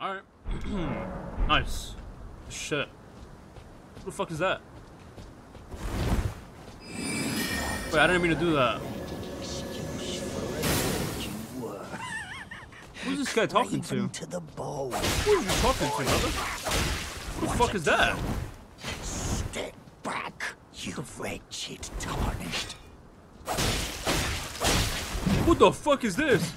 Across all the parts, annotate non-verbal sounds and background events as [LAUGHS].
Alright. [CLEARS THROAT] nice. Shit. What the fuck is that? Wait, I didn't mean to do that. Who's this guy talking to? to the bone. Who are you talking to, brother? Who the fuck is that? Step back, you wretched tarnished. What the fuck is this?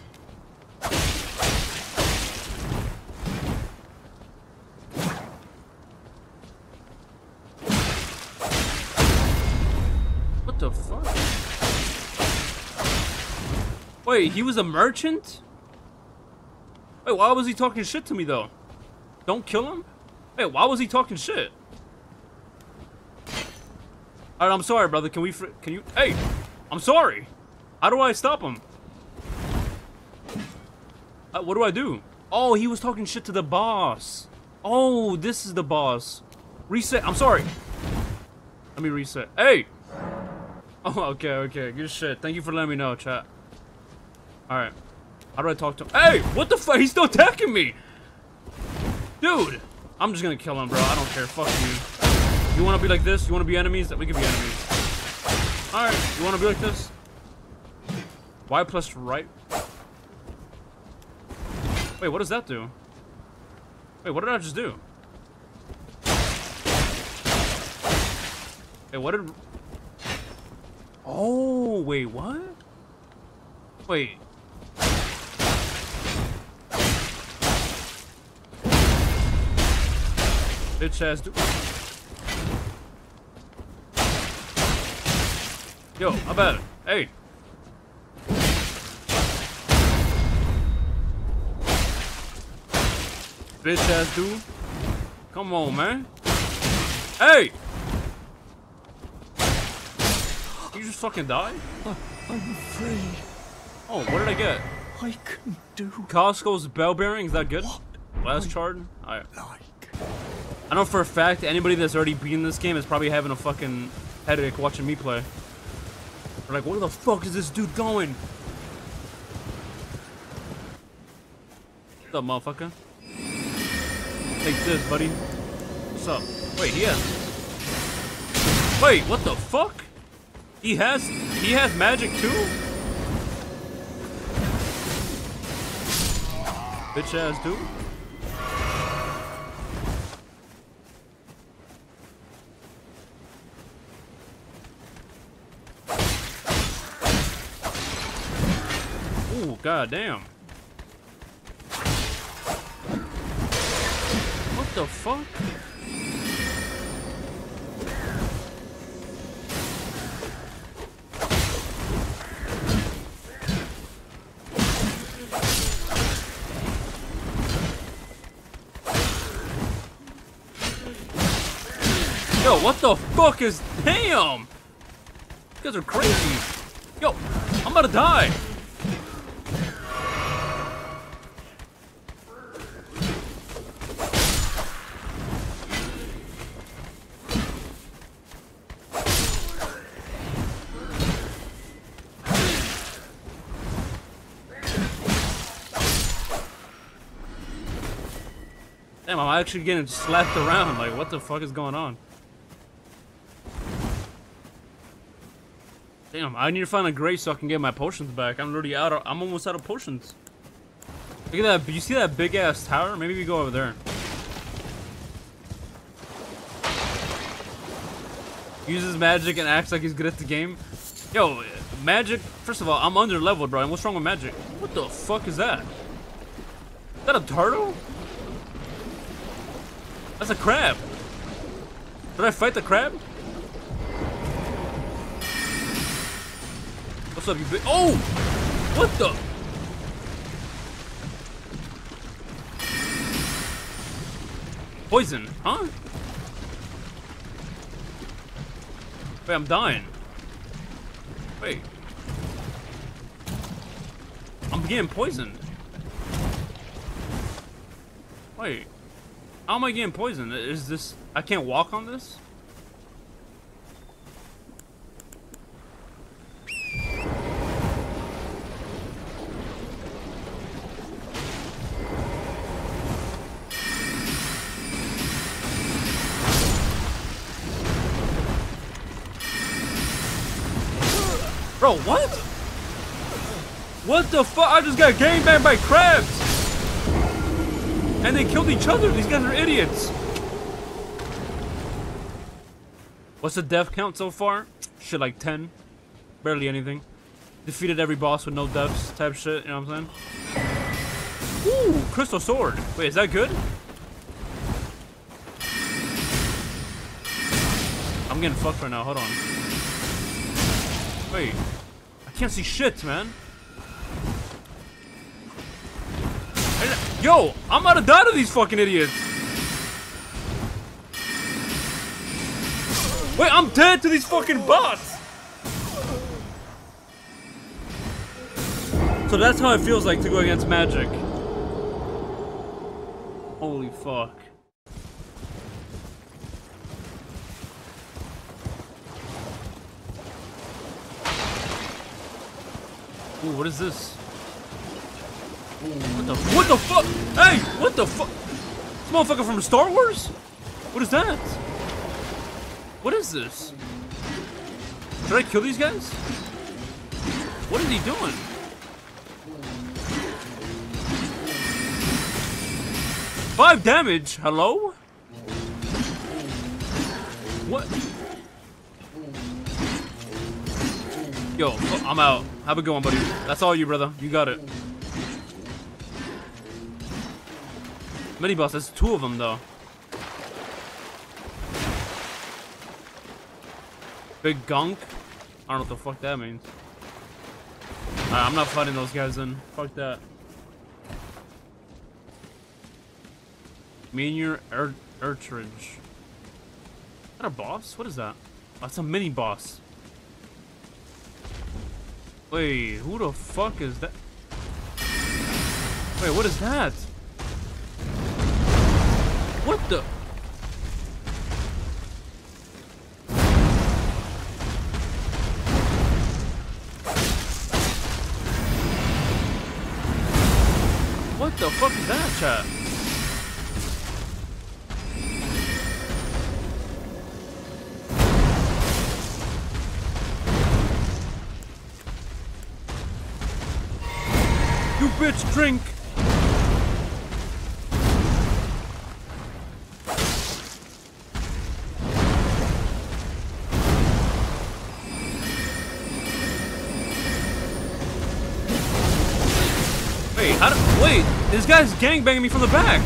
Wait, he was a merchant? Wait, why was he talking shit to me though? Don't kill him? Wait, why was he talking shit? Alright, I'm sorry, brother. Can we can you- Hey! I'm sorry! How do I stop him? Uh, what do I do? Oh, he was talking shit to the boss. Oh, this is the boss. Reset. I'm sorry. Let me reset. Hey! [LAUGHS] Oh, okay, okay. Good shit. Thank you for letting me know, chat. Alright. How do I talk to him? Hey! What the fuck? He's still attacking me! Dude! I'm just gonna kill him, bro. I don't care. Fuck you. You wanna be like this? You wanna be enemies? We can be enemies. Alright. You wanna be like this? Y plus right? Wait, what does that do? Wait, what did I just do? Hey, what did... Oh, wait, what? Wait. Bitch ass du- Yo, how about it? Hey. Bitch ass dude. Come on, man. Hey! You just fucking die? I'm free. Oh, what did I get? I can do Costco's bell bearing, is that good? Last chart? Alright. I know for a fact anybody that's already beaten this game is probably having a fucking headache watching me play. They're like, where the fuck is this dude going? What's up, motherfucker? Take this, buddy. What's up? Wait, he has. Wait, what the fuck? He has. He has magic too. Bitch ass dude. Ooh, goddamn. What the fuck? Yo, what the fuck is... Damn! You guys are crazy. Yo, I'm about to die. Damn, I'm actually getting slapped around. Like, what the fuck is going on? Damn, I need to find a grave so I can get my potions back. I'm already out of, I'm almost out of potions. Look at that, you see that big ass tower? Maybe we go over there. Uses magic and acts like he's good at the game. Yo, magic, first of all, I'm under leveled, bro. And what's wrong with magic? What the fuck is that? Is that a turtle? That's a crab. Did I fight the crab? What's up, you big? Oh! What the? Poison, huh? Wait, I'm dying. Wait. I'm getting poisoned. Wait. How am I getting poisoned? Is this... I can't walk on this? Bro, what? What the fuck? I just got gangbanged by crabs! And they killed each other. These guys are idiots. What's the death count so far? Shit, like 10. Barely anything. Defeated every boss with no deaths type shit, you know what I'm saying? Ooh, crystal sword. Wait, is that good? I'm getting fucked right now, hold on. Wait. I can't see shit, man. Yo, I'm about to die to these fucking idiots. Wait, I'm dead to these fucking bots. So that's how it feels like to go against magic. Holy fuck. Ooh, what is this? What the what the fuck? Hey, what the fuck? This motherfucker from Star Wars? What is that? What is this? Should I kill these guys? What is he doing? Five damage? Hello? What? Yo, I'm out. Have a good one, buddy. That's all you, brother. You got it. Mini boss, there's two of them, though. Big gunk? I don't know what the fuck that means. I'm not fighting those guys then. Fuck that. Meteor Ur Erdtree. Is that a boss? What is that? That's a mini boss. Wait, who the fuck is that? Wait, what is that? What the? What the fuck is that, chat? You bitch, drink! Guy's gangbanging me from the back!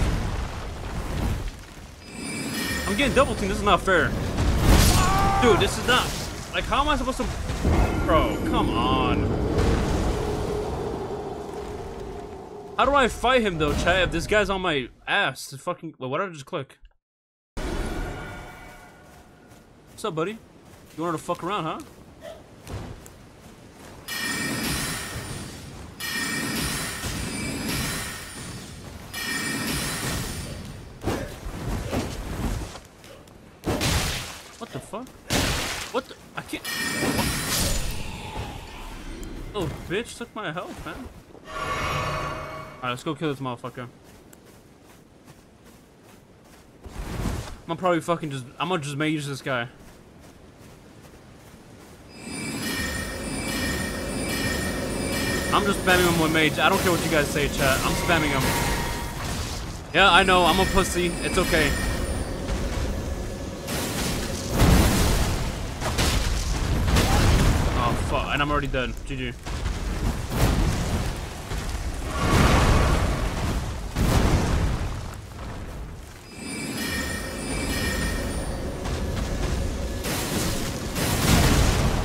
I'm getting double teamed, this is not fair. Dude, this is not, like how am I supposed to, bro, come on. How do I fight him though, Chad? This guy's on my ass, it's fucking. Wait, what did I just click? What's up, buddy? You wanted to fuck around, huh? The fuck? What the? I can't. What? Oh, bitch took my health, man. Alright, let's go kill this motherfucker. I'm probably fucking just. I'm gonna just mage this guy. I'm just spamming him with mage. I don't care what you guys say, chat. I'm spamming him. Yeah, I know. I'm a pussy. It's okay. I'm already done. GG.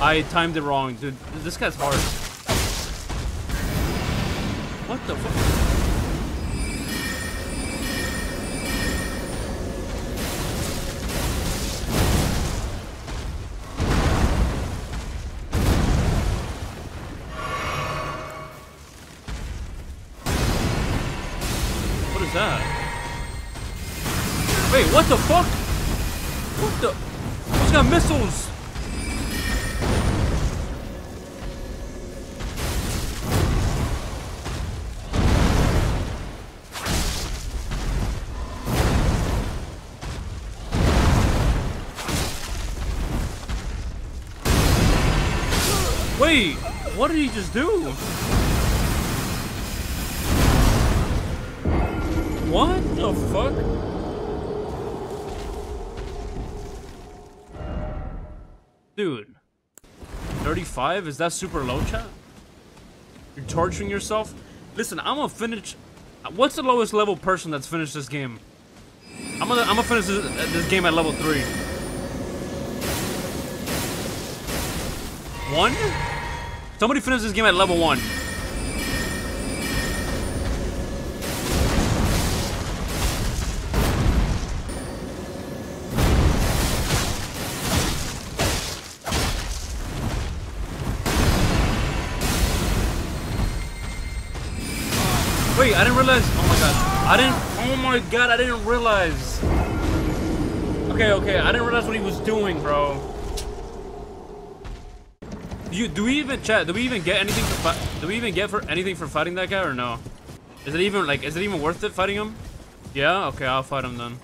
I timed it wrong, dude. This guy's hard. What the fuck? What the fuck? What the? Who's got missiles? Wait! What did he just do? Dude. 35? Is that super low, chat? You're torturing yourself? Listen, I'm gonna finish... What's the lowest level person that's finished this game? I'm gonna, I'm gonna finish this, this game at level 3. One? Somebody finish this game at level 1. God, I didn't realize. Okay, okay, I didn't realize what he was doing, bro. Do you do we even chat? Do we even get anything for Do we even get for anything for fighting that guy or no? Is it even like? Is it even worth it fighting him? Yeah. Okay, I'll fight him then.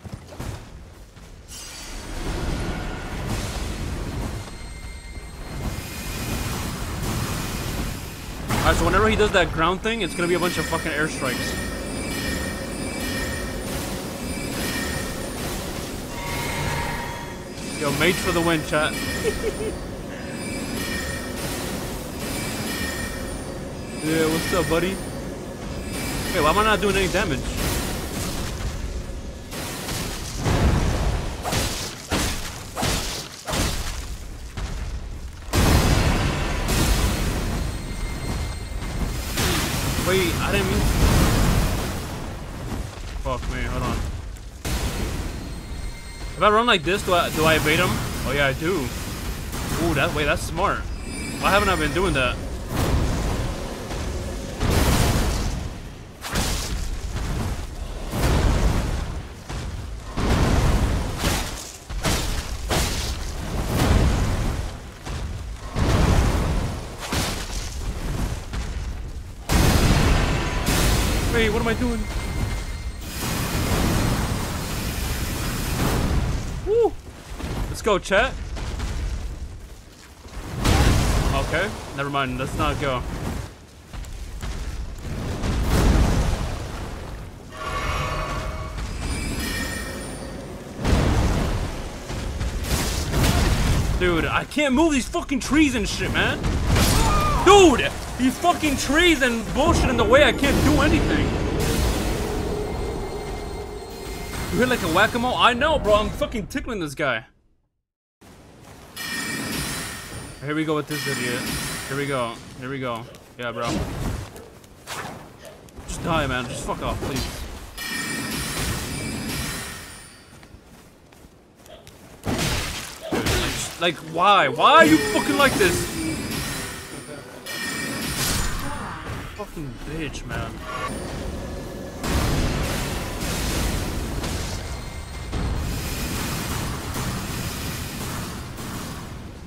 Alright, so whenever he does that ground thing, it's gonna be a bunch of fucking airstrikes. Yo, mage for the win, chat. [LAUGHS] yeah, what's up, buddy? Hey, why am I not doing any damage? If I run like this, do I do I evade him? Oh yeah, I do. Ooh, that way that's smart. Why haven't I been doing that? Wait, what am I doing? Let's go, chat. Okay, never mind. Let's not go. Dude, I can't move these fucking trees and shit, man. Dude, these fucking trees and bullshit in the way, I can't do anything. You hit like a whack-a-mole? I know, bro. I'm fucking tickling this guy. Here we go with this idiot. Here we go. Here we go. Yeah, bro. Just die, man. Just fuck off, please. Like, why? Why are you fucking like this? Fucking bitch, man.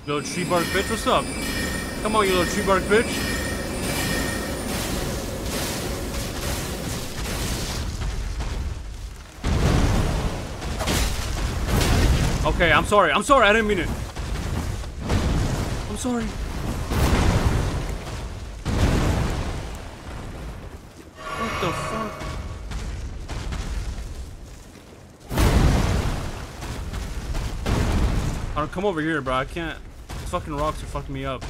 Little tree bark bitch, what's up? Come on, you little tree bark bitch. Okay, I'm sorry. I'm sorry. I didn't mean it. I'm sorry. What the fuck? Alright, come over here, bro. I can't. These fucking rocks are fucking me up.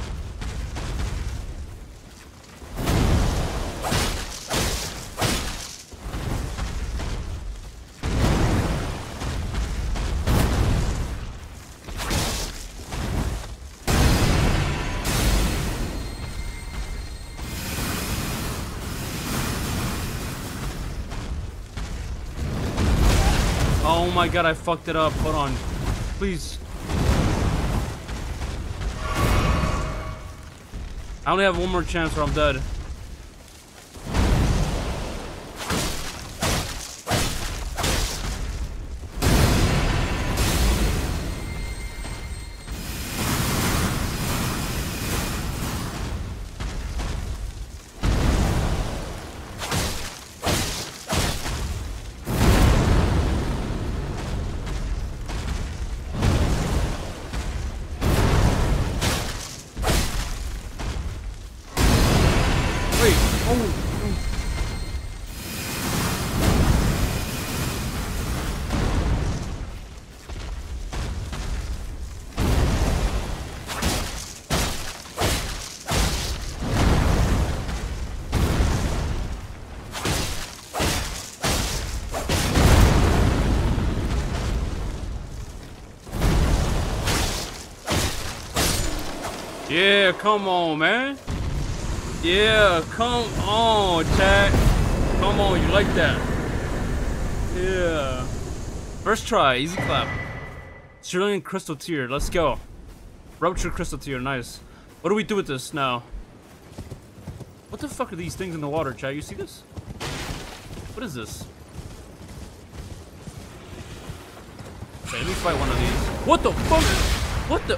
Oh my god, I fucked it up. Hold on. Please. I only have one more chance or I'm dead. Come on, man. Yeah, come on, chat. Come on, you like that. Yeah. First try, easy clap. Cerulean Crystal Tear, let's go. Rupture Crystal Tear, nice. What do we do with this now? What the fuck are these things in the water, chat? You see this? What is this? Okay, let me fight one of these. What the fuck? What the?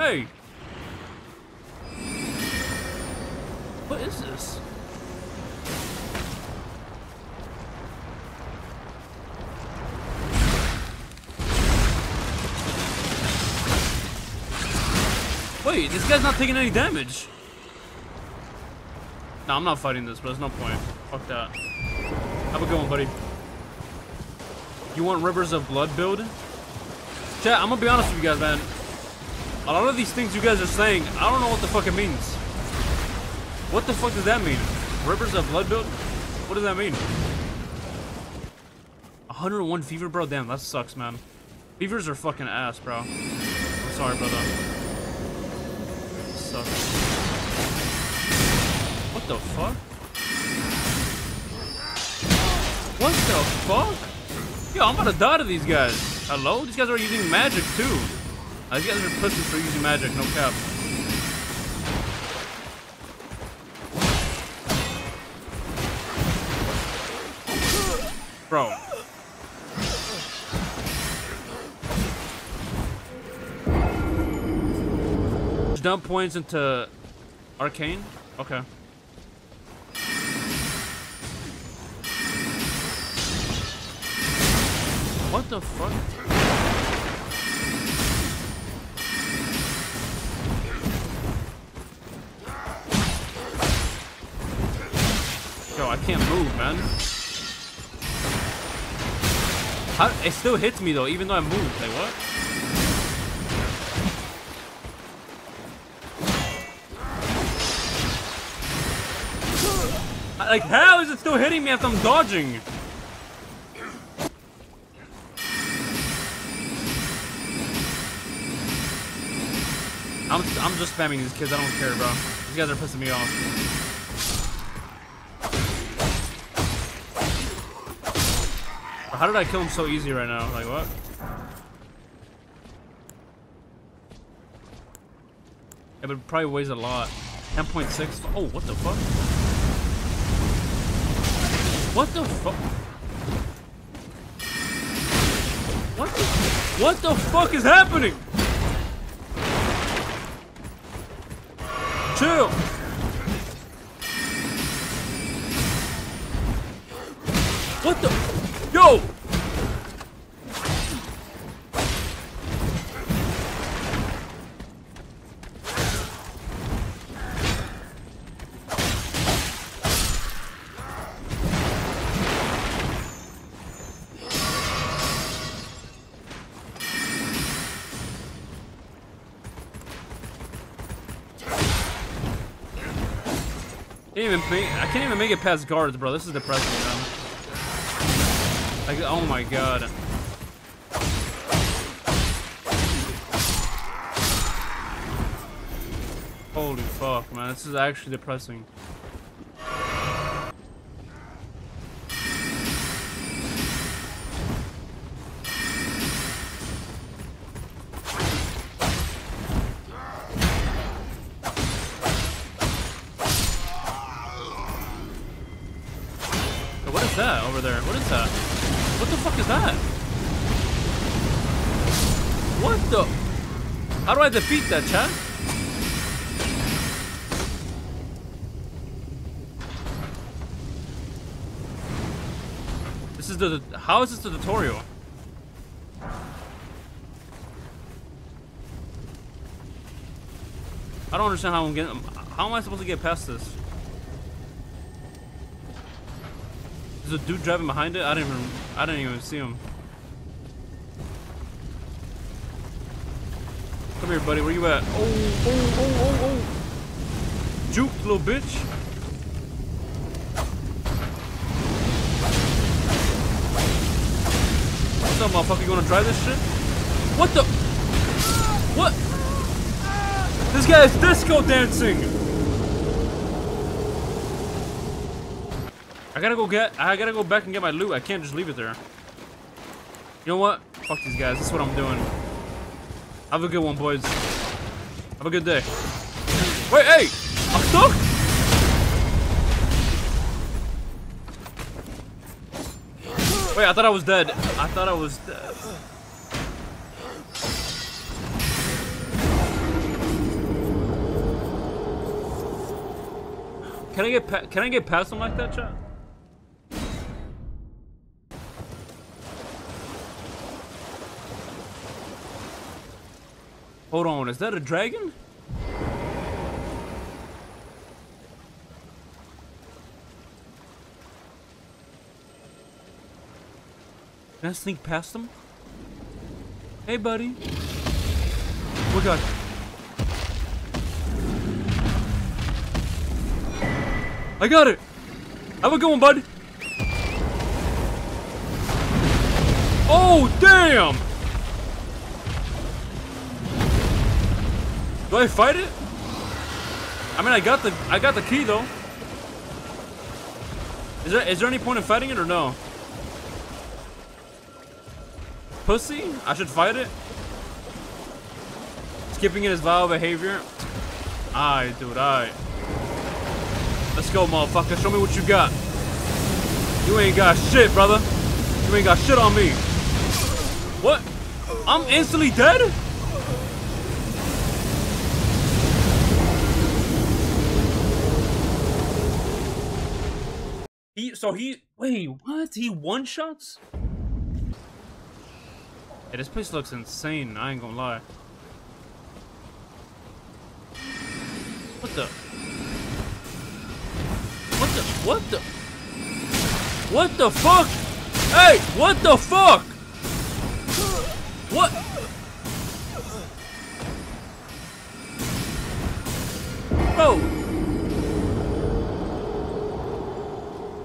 Hey! What is this? Wait, this guy's not taking any damage. No, I'm not fighting this, but there's no point. Fuck that. Have a good one, buddy. You want Rivers of Blood build? Chat, I'm gonna be honest with you guys, man. A lot of these things you guys are saying, I don't know what the fuck it means. What the fuck does that mean? Rivers of Blood build? What does that mean? 101 fever, bro? Damn, that sucks, man. Fevers are fucking ass, bro. I'm sorry, brother. Sucks. What the fuck? What the fuck? Yo, I'm about to die to these guys. Hello? These guys are using magic too. These guys are pussies for using magic, no cap. Dump points into arcane? Okay. What the fuck? Yo, I can't move, man. How, it still hits me though, even though I move. Like what? Like how is it still hitting me as I'm dodging? I'm I'm just spamming these kids. I don't care, bro. These guys are pissing me off. How did I kill him so easy right now? Like what? It probably weighs a lot. 10.6. Oh, what the fuck? What the fuck? What the? What the fuck is happening? Chill. What the? Yo! Can't even make it past guards, bro. This is depressing, man. Like, oh my god. Holy fuck, man. This is actually depressing. Is that over there? What is that? What the fuck is that? What the? How do I defeat that, chat? This is the. How is this the tutorial? I don't understand how I'm getting. How am I supposed to get past this? There's a dude driving behind it. I didn't even. I didn't even see him. Come here, buddy. Where you at? Oh, oh, oh, oh, oh. Juke, little bitch. What's up, motherfucker? You wanna drive this shit? What the? What? This guy's disco dancing! I gotta go get, I gotta go back and get my loot. I can't just leave it there. You know what? Fuck these guys. This is what I'm doing. Have a good one, boys. Have a good day. Wait, hey! I'm stuck? Wait, I thought I was dead. I thought I was dead. Can I get can I get past him like that, chat? Hold on, is that a dragon? Can I sneak past him? Hey, buddy. Oh, God. I got it! Have a good one, bud! Oh, damn! Do I fight it? I mean, I got the I got the key though. Is there is there any point in fighting it or no? Pussy? I should fight it? Skipping it is vile behavior. Alright, dude, alright. Let's go, motherfucker. Show me what you got. You ain't got shit, brother. You ain't got shit on me. What? I'm instantly dead? He, so he, wait, what? He one shots? Hey, this place looks insane. I ain't gonna lie. What the? What the? What the? What the fuck? Hey, what the fuck? What? Bro.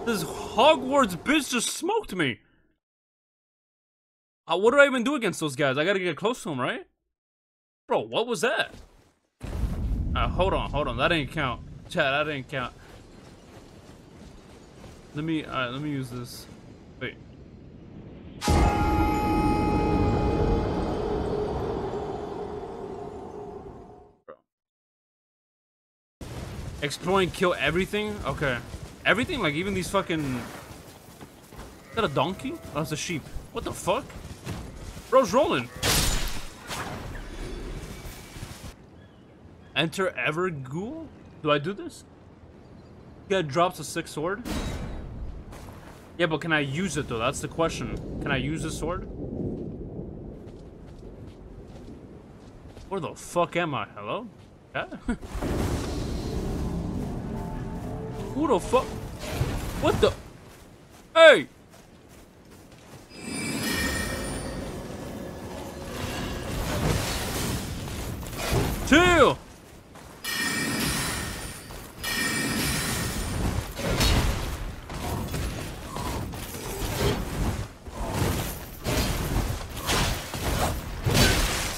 This Hogwarts bitch just smoked me. Uh, what do I even do against those guys? I gotta get close to them, right? Bro, what was that? Uh, hold on, hold on. That didn't count. Chat, that didn't count. Let me, alright, let me use this. Wait. Bro. Exploring, kill everything? Okay. Everything? Like, even these fucking... Is that a donkey? Oh, that's a sheep. What the fuck? Bro's rolling. Enter Evergaol? Do I do this? Guy drops a sick sword? Yeah, but can I use it though? That's the question. Can I use the sword? Where the fuck am I? Hello? Yeah? [LAUGHS] Who the fuck? What the? Hey! Two!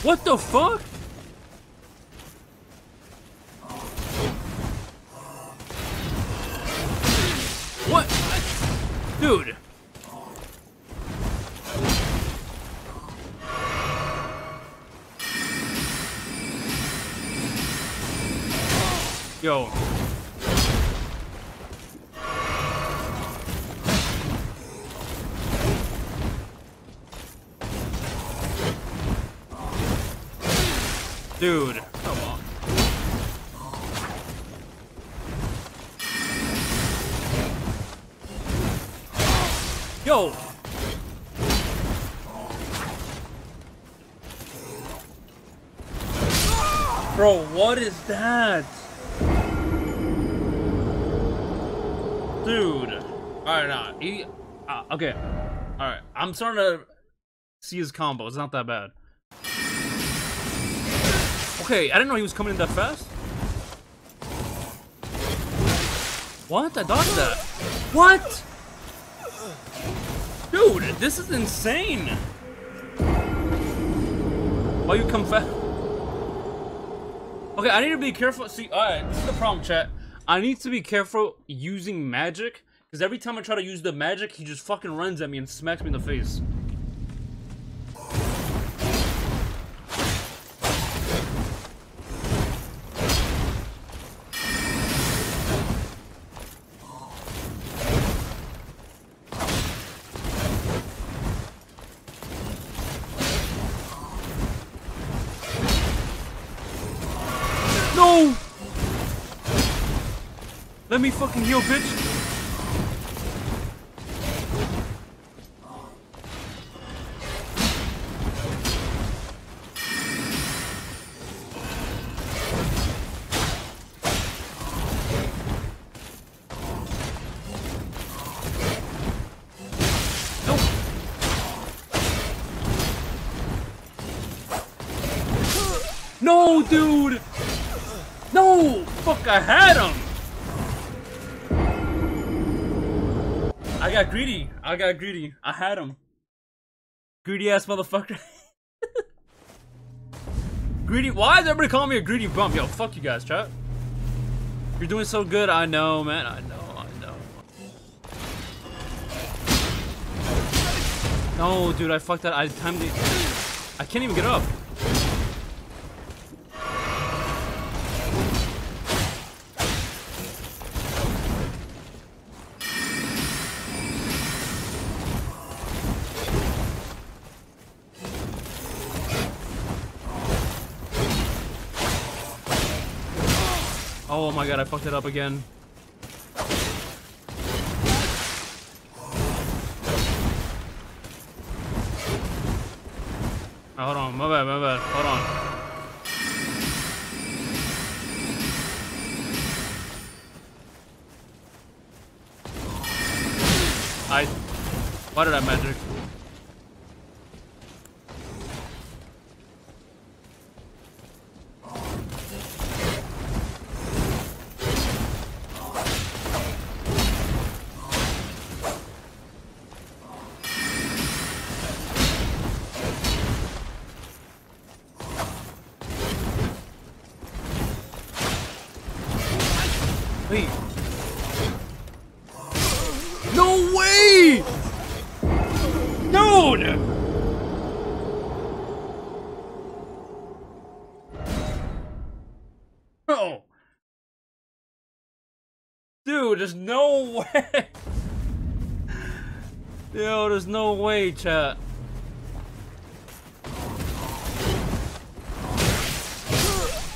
What the fuck? Dude! Yo. What is that? Dude. Alright, nah. He, uh, okay. Alright. I'm starting to see his combo. It's not that bad. Okay, I didn't know he was coming in that fast. What? I dodged that. What? Dude, this is insane. Why you come fast? Okay, I need to be careful. See, alright, this is the problem, chat. I need to be careful using magic. Because every time I try to use the magic, he just fucking runs at me and smacks me in the face. Fucking heal, bitch. No, dude! No! Fuck, I had him! Got greedy. I got greedy. I had him. Greedy ass motherfucker. [LAUGHS] greedy. Why is everybody calling me a greedy bump? Yo, fuck you guys, chat. You're doing so good. I know, man. I know. I know. No, dude. I fucked that. I timed it. I can't even get up. Oh my god, I fucked it up again. Oh, hold on, my bad, my bad. Hold on. I... Why did I magic? Wait. No way! Dude! Bro. Dude, there's no way. Yo, there's no way, chat.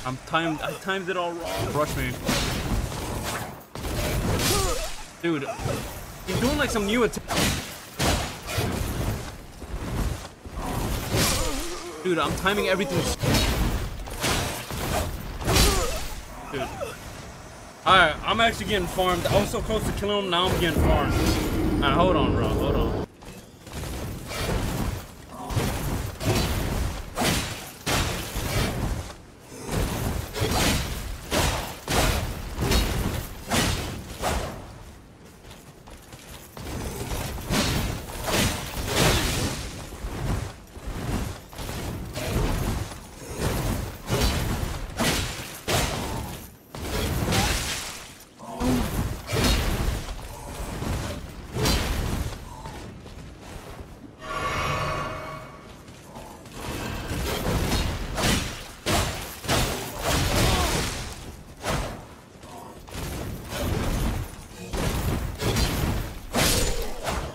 I'm timed. I timed it all wrong. Rush me. Dude, he's doing like some new attack. Dude, I'm timing everything. Dude. Alright, I'm actually getting farmed. I was so close to killing him, now I'm getting farmed. Alright, hold on, bro. Hold on.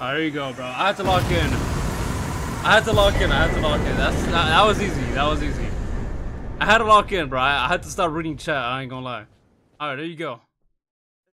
There you go, bro. I had to lock in. I had to lock in. I had to lock in. That's that, that was easy. That was easy. I had to lock in, bro. I, I had to stop reading chat. I ain't gonna lie. All right, there you go.